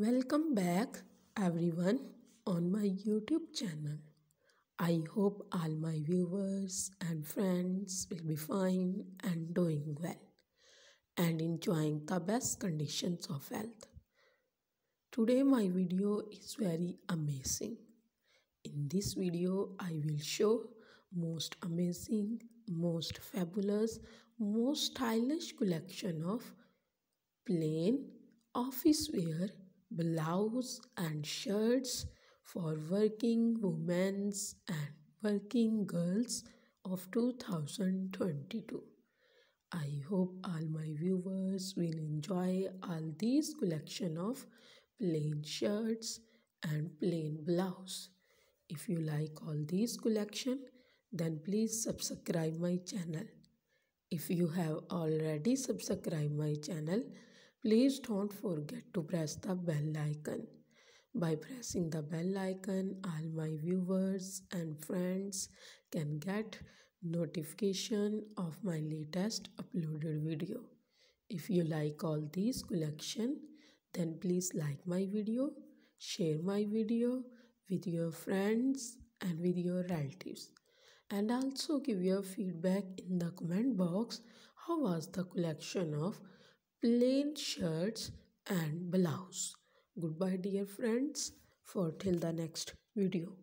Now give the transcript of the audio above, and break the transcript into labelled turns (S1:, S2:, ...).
S1: Welcome back everyone on my YouTube channel. I hope all my viewers and friends will be fine and doing well and enjoying the best conditions of health. Today my video is very amazing. In this video I will show most amazing, most fabulous, most stylish collection of plain office wear blouse and shirts for working women and working girls of 2022. I hope all my viewers will enjoy all these collection of plain shirts and plain blouse. If you like all these collection then please subscribe my channel. If you have already subscribed my channel Please don't forget to press the bell icon. By pressing the bell icon, all my viewers and friends can get notification of my latest uploaded video. If you like all these collection, then please like my video, share my video with your friends and with your relatives. And also give your feedback in the comment box how was the collection of plain shirts and blouse. Goodbye dear friends for till the next video.